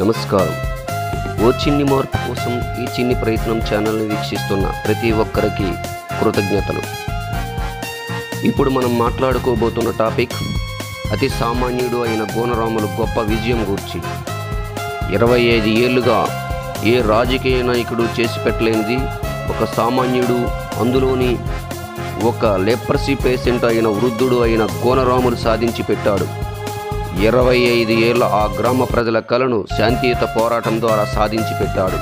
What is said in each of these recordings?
నమస్కారం. ఓ చిన్ని మార్పు కోసం ఈ చిన్ని ప్రయత్నం ఛానల్ని వీక్షిస్తున్న ప్రతి ఒక్కరికి కృతజ్ఞతలు. ఇప్పుడు మనం మాట్లాడుకోబోతున్న టాపిక్ అతి సామాన్యుడు అయిన గోనరాములు గొప్ప విజయం గూర్చి ఇరవై ఐదు ఏళ్ళుగా ఏ రాజకీయ నాయకుడు చేసి పెట్టలేనిది ఒక సామాన్యుడు అందులోని ఒక లెప్రసీ పేషెంట్ అయిన వృద్ధుడు అయిన గోనరాములు సాధించి పెట్టాడు. ఇరవై ఐదు ఏళ్ళ ఆ గ్రామ ప్రజల కలను శాంతియుత పోరాటం ద్వారా సాధించి పెట్టాడు.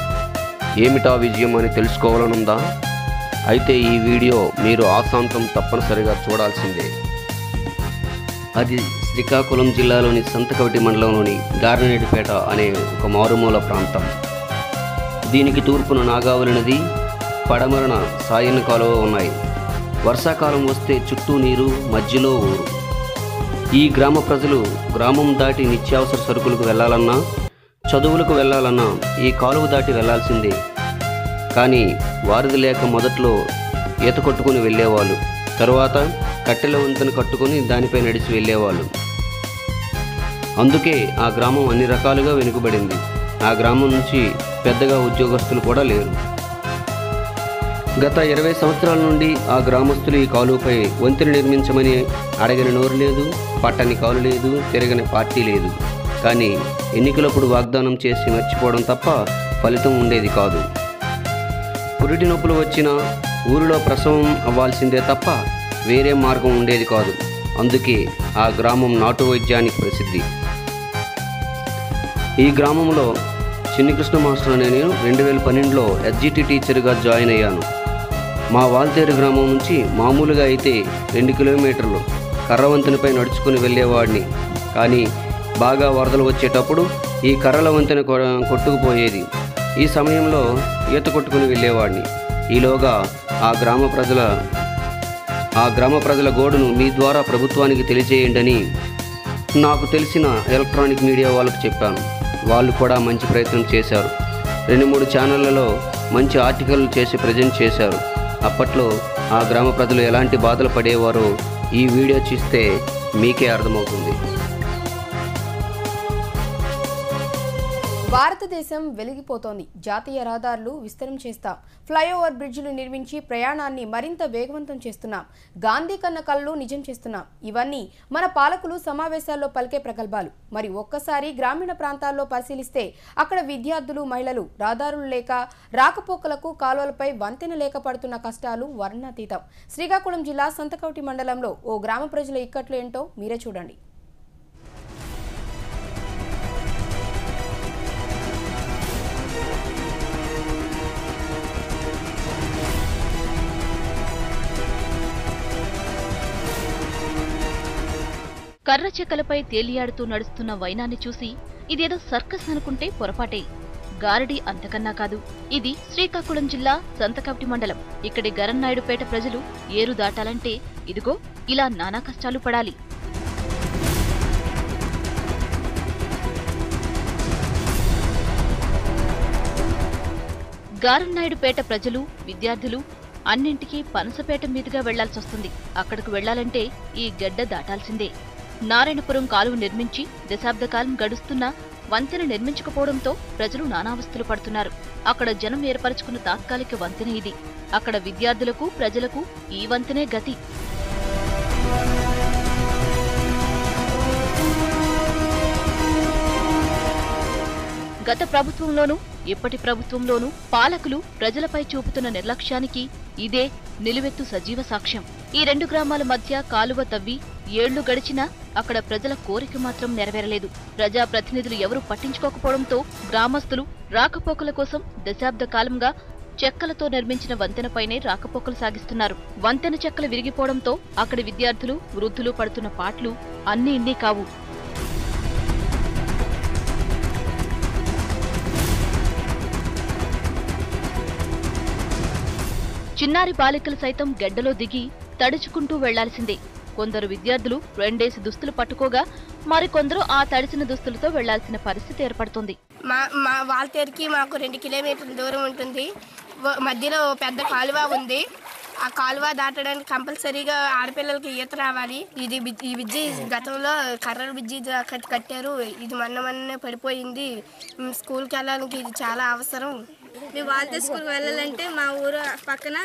ఏమిటా విజయం అని తెలుసుకోవాలనుందా? అయితే ఈ వీడియో మీరు ఆశాంతం తప్పనిసరిగా చూడాల్సిందే. అది శ్రీకాకుళం జిల్లాలోని సంతకవటి మండలంలోని గారనేటిపేట అనే ఒక మారుమూల ప్రాంతం. దీనికి తూర్పున నాగావళి నది పడమరన సాయన్న కాలువ ఉన్నాయి. వర్షాకాలం వస్తే చుట్టూ నీరు మధ్యలో ఊరు. ఈ గ్రామ ప్రజలు గ్రామం దాటి నిత్యావసర సరుకులకు వెళ్ళాలన్నా చదువులకు వెళ్ళాలన్నా ఈ కాలువ దాటి వెళ్ళాల్సిందే. కానీ వారిది లేక మొదట్లో ఈత కొట్టుకుని వెళ్ళేవాళ్ళు. తరువాత కట్టెల వంతెన కట్టుకొని దానిపై నడిచి వెళ్ళేవాళ్ళు. అందుకే ఆ గ్రామం అన్ని రకాలుగా వెనుకబడింది. ఆ గ్రామం నుంచి పెద్దగా ఉద్యోగస్తులు కూడా లేరు. గత ఇరవై సంవత్సరాల నుండి ఆ గ్రామస్తులు ఈ కాలువపై వంతెన నిర్మించమని అడగని నోరు లేదు పట్టని కాలు లేదు తిరగని పార్టీ లేదు. కానీ ఎన్నికలప్పుడు వాగ్దానం చేసి మర్చిపోవడం తప్ప ఫలితం ఉండేది కాదు. పురిటి నొప్పులు వచ్చినా ఊరిలో ప్రసవం అవ్వాల్సిందే తప్ప వేరే మార్గం ఉండేది కాదు. అందుకే ఆ గ్రామం నాటు వైద్యానికి ప్రసిద్ధి. ఈ గ్రామంలో చిన్నికృష్ణ మాస్టర్ అనే నేను రెండు వేల పన్నెండులో ఎస్జిటి టీచర్గా జాయిన్ అయ్యాను. మా వాల్తేరు గ్రామం నుంచి మామూలుగా అయితే రెండు కిలోమీటర్లు కర్రవంతెనపై నడుచుకుని వెళ్ళేవాడిని. కానీ బాగా వరదలు వచ్చేటప్పుడు ఈ కర్రల వంతెన కొ- కొట్టుకుపోయేది. ఈ సమయంలో ఈత కొట్టుకుని వెళ్ళేవాడిని. ఈలోగా ఆ గ్రామ ప్రజల ఆ గ్రామ ప్రజల గోడును మీ ద్వారా ప్రభుత్వానికి తెలియజేయండి నాకు తెలిసిన ఎలక్ట్రానిక్ మీడియా వాళ్ళకు చెప్పాను. వాళ్ళు కూడా మంచి ప్రయత్నం చేశారు. రెండు మూడు ఛానళ్ళలో మంచి ఆర్టికల్ చేసి ప్రజెంట్ చేశారు. అప్పట్లో ఆ గ్రామ ప్రజలు ఎలాంటి బాధలు పడేవారో ఈ వీడియో చూస్తే మీకే అర్థమవుతుంది. భారతదేశం వెలిగిపోతోంది. జాతీయ రహదారులు విస్తరం చేస్తాం ఫ్లైఓవర్ బ్రిడ్జిలు నిర్మించి ప్రయాణాన్ని మరింత వేగవంతం చేస్తున్నాం. గాంధీ కన్న కళ్ళు నిజం చేస్తున్నాం. ఇవన్నీ మన పాలకులు సమావేశాల్లో పలికే ప్రగల్భాలు. మరి ఒక్కసారి గ్రామీణ ప్రాంతాల్లో పరిశీలిస్తే అక్కడ విద్యార్థులు మహిళలు రహదారులు లేక రాకపోకలకు కాలువలపై వంతెన లేక పడుతున్న కష్టాలు వర్ణాతీతం. శ్రీకాకుళం జిల్లా సంతకౌటి మండలంలో ఓ గ్రామ ప్రజల ఇక్కట్లు ఏంటో మీరే చూడండి. కర్ర చెక్కలపై తేలియాడుతూ నడుస్తున్న వైనాన్ని చూసి ఇదేదో సర్కస్ అనుకుంటే పొరపాటే. గారడి అంతకన్నా కాదు. ఇది శ్రీకాకుళం జిల్లా సంతకవటి మండలం. ఇక్కడి గరన్నాయుడుపేట ప్రజలు ఏరు దాటాలంటే ఇదిగో ఇలా నానా కష్టాలు పడాలి. గారన్నాయుడుపేట ప్రజలు విద్యార్థులు అన్నింటికీ పనసపేట మీదుగా వెళ్ళాల్సొస్తుంది. అక్కడకు వెళ్ళాలంటే ఈ గడ్డ దాటాల్సిందే. నారాయణపురం కాలువ నిర్మించి దశాబ్ద కాలం గడుస్తున్నా వంతెన నిర్మించకపోవడంతో ప్రజలు నానావస్థలు పడుతున్నారు. అక్కడ జనం ఏర్పరచుకున్న తాత్కాలిక వంతెన ఇది. అక్కడ విద్యార్థులకు ప్రజలకు ఈ వంతెనే గతి. గత ప్రభుత్వంలోనూ ఇప్పటి ప్రభుత్వంలోనూ పాలకులు ప్రజలపై చూపుతున్న నిర్లక్ష్యానికి ఇదే నిలువెత్తు సజీవ సాక్ష్యం. ఈ రెండు గ్రామాల మధ్య కాలువ తవ్వి ఏళ్ళు గడిచినా అక్కడ ప్రజల కోరిక మాత్రం నెరవేరలేదు. ప్రజా ప్రతినిధులు ఎవరూ పట్టించుకోకపోవడంతో గ్రామస్తులు రాకపోకల కోసం దశాబ్ద కాలంగా చెక్కలతో నిర్మించిన వంతెనపైనే రాకపోకలు సాగిస్తున్నారు. వంతెన చెక్కలు విరిగిపోవడంతో అక్కడి విద్యార్థులు వృద్ధులు పడుతున్న పాటలు అన్నీ ఇన్నీ కావు. చిన్నారి బాలికలు సైతం గెడ్డలో దిగి తడుచుకుంటూ వెళ్ళాల్సిందే. కొందరు విద్యార్థులు రెండేసి దుస్తులు పట్టుకోగా మరికొందరు ఆ తడిసిన దుస్తులతో వెళ్ళాల్సిన పరిస్థితి ఏర్పడుతుంది. మా మా వాల్తేరుకి మాకు రెండు కిలోమీటర్ల దూరం ఉంటుంది. మధ్యలో పెద్ద కాలువ ఉంది. ఆ కాలువ దాటడానికి కంపల్సరీగా ఆడపిల్లలకి ఈత రావాలి. ఇది ఈ బ్రిడ్జి గతంలో కర్రల బ్రిడ్జి కట్టారు. ఇది మొన్న మొన్నే పడిపోయింది. స్కూల్కి వెళ్ళడానికి ఇది చాలా అవసరం. మేము వాళ్ళతో స్కూల్కి వెళ్ళాలంటే మా ఊరు పక్కన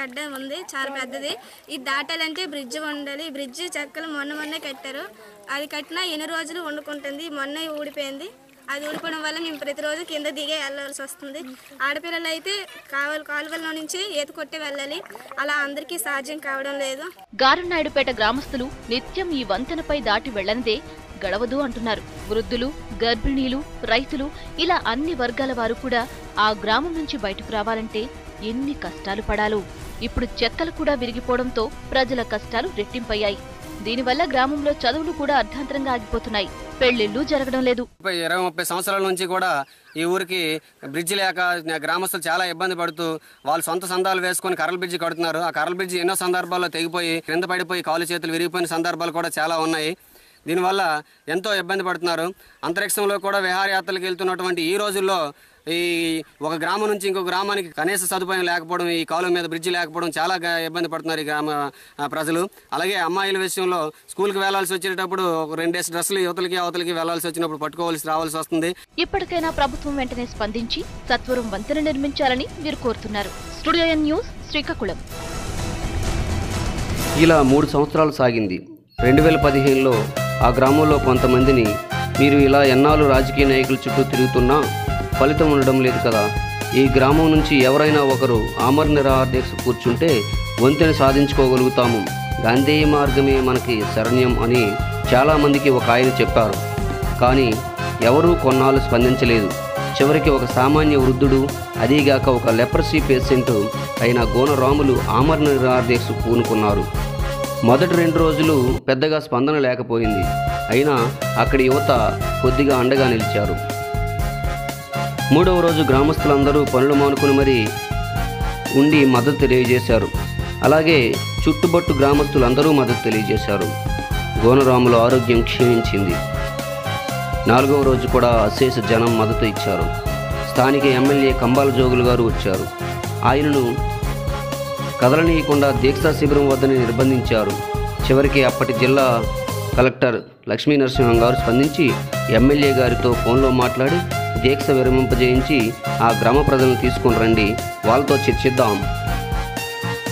గడ్డ ఉంది చాలా పెద్దది. ఇది దాటాలంటే బ్రిడ్జ్ ఉండాలి. బ్రిడ్జ్ చెక్కలు మొన్న మొన్నే కట్టారు. అది కట్టినా ఎన్ని రోజులు వండుకుంటుంది? మొన్న ఊడిపోయింది. అది ఊడిపోవడం వల్ల మేము ప్రతిరోజు కింద దిగే వెళ్ళాల్సి వస్తుంది. ఆడపిల్లలు అయితే కావాలి కాలువల నుంచి ఈత కొట్టి వెళ్ళాలి. అలా అందరికీ సాధ్యం కావడం లేదు. గారనాయుడుపేట గ్రామస్తులు నిత్యం ఈ వంతెనపై దాటి వెళ్ళనిదే గడవదు అంటున్నారు. వృద్ధులు గర్భిణీలు రైతులు ఇలా అన్ని వర్గాల వారు కూడా ఆ గ్రామం నుంచి బయటకు రావాలంటే ఎన్ని కష్టాలు పడాలో. ఇప్పుడు చెక్కలు కూడా విరిగిపోవడంతో ప్రజల కష్టాలు రెట్టింపయ్యాయి. దీనివల్ల గ్రామంలో చదువులు కూడా అర్ధాంతరంగా ఆగిపోతున్నాయి. పెళ్ళిళ్ళు జరగడం లేదు. ముప్పై ఇరవై ముప్పై సంవత్సరాల నుంచి కూడా ఈ ఊరికి బ్రిడ్జ్ లేక గ్రామస్తులు చాలా ఇబ్బంది పడుతూ వాళ్ళు సొంత సందాలు వేసుకొని కర్రల బ్రిడ్జి కడుతున్నారు. ఆ కర్రల బ్రిడ్జి ఎన్నో సందర్భాల్లో తెగిపోయి క్రింద పడిపోయి కాలు చేతులు విరిగిపోయిన సందర్భాలు కూడా చాలా ఉన్నాయి. దీనివల్ల ఎంతో ఇబ్బంది పడుతున్నారు. అంతరిక్షంలో కూడా విహారయాత్రలకు వెళ్తున్నటువంటి ఈ రోజుల్లో ఈ ఒక గ్రామం నుంచి ఇంకో గ్రామానికి కనీస సదుపాయం లేకపోవడం ఈ కాలువ మీద బ్రిడ్జి లేకపోవడం చాలా ఇబ్బంది పడుతున్నారు ఈ గ్రామ ప్రజలు. అలాగే అమ్మాయిల విషయంలో స్కూల్కి వెళ్ళాల్సి వచ్చేటప్పుడు ఒక రెండేసి డ్రెస్సులు యువతలకి అవతలకి వెళ్ళాల్సి వచ్చినప్పుడు పట్టుకోవాల్సి రావాల్సి వస్తుంది. ఇప్పటికైనా ప్రభుత్వం వెంటనే స్పందించి సత్వరం వంతెన నిర్మించాలని వీరు కోరుతున్నారు. Studio N news Srikakulam. ఇలా మూడు సంవత్సరాలు సాగింది. రెండు వేల పదిహేనులో ఆ గ్రామంలో కొంతమందిని మీరు ఇలా ఎన్నాళ్ళు రాజకీయ నాయకుల చుట్టూ తిరుగుతున్నా ఫలితం ఉండడం లేదు కదా. ఈ గ్రామం నుంచి ఎవరైనా ఒకరు ఆమర నిరాదీక్ష కూర్చుంటే వంతెన సాధించుకోగలుగుతాము. గాంధీ మార్గమే మనకి శరణ్యం అని చాలామందికి ఒక ఆయన చెప్పారు. కానీ ఎవరూ కొన్నాళ్ళు స్పందించలేదు. చివరికి ఒక సామాన్య వృద్ధుడు అదీగాక ఒక లెప్రసీ పేషెంట్ అయిన గోనరాములు ఆమరణ నిరాదీక్ష పూనుకున్నారు. మొదటి రెండు రోజులు పెద్దగా స్పందన లేకపోయింది. అయినా అక్కడి యువత కొద్దిగా అండగా నిలిచారు. మూడవ రోజు గ్రామస్తులందరూ పనులు మానుకుని మరీ ఉండి మద్దతు తెలియజేశారు. అలాగే చుట్టుపట్టు గ్రామస్తులందరూ మద్దతు తెలియజేశారు. గోనరాముల ఆరోగ్యం క్షీణించింది. నాలుగవ రోజు కూడా అశేష జనం మద్దతు ఇచ్చారు. స్థానిక ఎమ్మెల్యే కంబాల జోగులు గారు వచ్చారు. ఆయనను కదలనీయకుండా దీక్షా శిబిరం వద్దని నిర్బంధించారు. చివరికి అప్పటి జిల్లా కలెక్టర్ లక్ష్మీ నరసింహం గారు స్పందించి ఎమ్మెల్యే గారితో ఫోన్లో మాట్లాడి దీక్ష విరమింపజేయించి ఆ గ్రామ ప్రజలను తీసుకొని రండి వాళ్ళతో చర్చిద్దాం.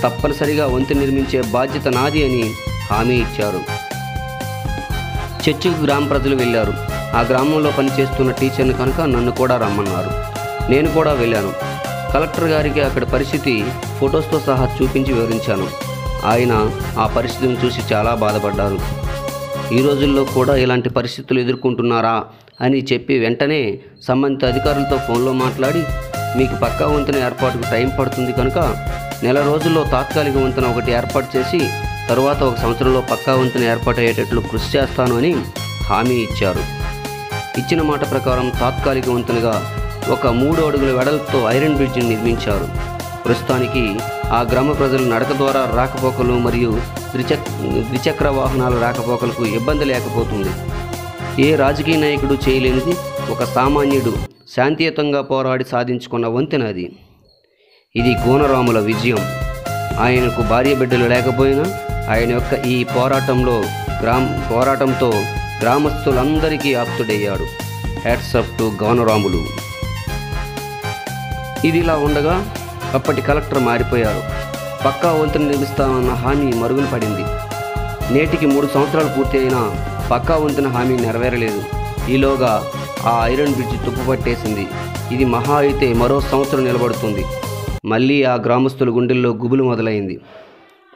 తప్పనిసరిగా వంతె నిర్మించే బాధ్యత నాది అని హామీ ఇచ్చారు. చర్చికి గ్రామ ప్రజలు వెళ్ళారు. ఆ గ్రామంలో పనిచేస్తున్న టీచర్ని కనుక నన్ను కూడా రమ్మన్నారు. నేను కూడా వెళ్ళాను. కలెక్టర్ గారికి అక్కడి పరిస్థితి ఫొటోస్తో సహా చూపించి వివరించాను. ఆయన ఆ పరిస్థితిని చూసి చాలా బాధపడ్డారు. ఈ రోజుల్లో కూడా ఇలాంటి పరిస్థితులు ఎదుర్కొంటున్నారా అని చెప్పి వెంటనే సంబంధిత అధికారులతో ఫోన్లో మాట్లాడి మీకు పక్కా వంతెన ఏర్పాటుకు టైం పడుతుంది కనుక నెల రోజుల్లో తాత్కాలిక వంతెన ఒకటి ఏర్పాటు చేసి తరువాత ఒక సంవత్సరంలో పక్కా వంతెన ఏర్పాటు అయ్యేటట్లు కృషి చేస్తాను అని హామీ ఇచ్చారు. ఇచ్చిన మాట ప్రకారం తాత్కాలిక వంతెనగా ఒక మూడు అడుగుల వెడల్పుతో ఐరన్ బ్రిడ్జిని నిర్మించారు. ప్రస్తుతానికి ఆ గ్రామ ప్రజలు నడక ద్వారా రాకపోకలు మరియు ద్విచక్ ద్విచక్ర వాహనాల రాకపోకలకు ఇబ్బంది లేకపోతుంది. ఏ రాజకీయ నాయకుడు చేయలేనిది ఒక సామాన్యుడు శాంతియుతంగా పోరాడి సాధించుకున్న వంతెన అది. ఇది గోనరాముల విజయం. ఆయనకు భార్య బిడ్డలు లేకపోయినా ఆయన యొక్క ఈ పోరాటంలో గ్రామ పోరాటంతో గ్రామస్తులందరికీ ఆప్తుడయ్యాడు. Hats off to గోనరాములు. ఇది ఇలా ఉండగా అప్పటి కలెక్టర్ మారిపోయారు. పక్కా వంతెన నిర్మిస్తామన్న హామీ మరుగున పడింది. నేటికి మూడు సంవత్సరాలు పూర్తి అయినా పక్కా వంతెన హామీ నెరవేరలేదు. ఈలోగా ఆ ఐరన్ బ్రిడ్జ్ తుప్పుపట్టేసింది ఇది మహా అయితే మరో సంవత్సరం నిలబడుతుంది. మళ్ళీ ఆ గ్రామస్తుల గుండెల్లో గుబులు మొదలైంది.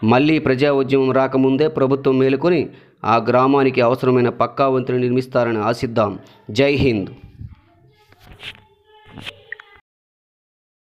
మళ్ళీ ప్రజా ఉద్యమం రాకముందే ప్రభుత్వం మేలుకొని ఆ గ్రామానికి అవసరమైన పక్కా వంతెన నిర్మిస్తారని ఆశిద్దాం. జై హింద్.